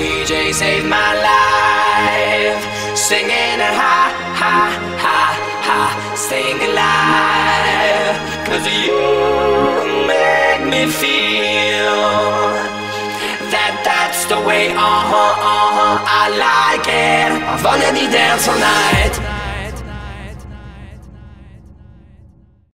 DJ saved my life. Singing a ha, ha, ha, ha, staying alive. Cause you make me feel that that's the way, uh huh, uh huh, I like it. I wanna be dance all night.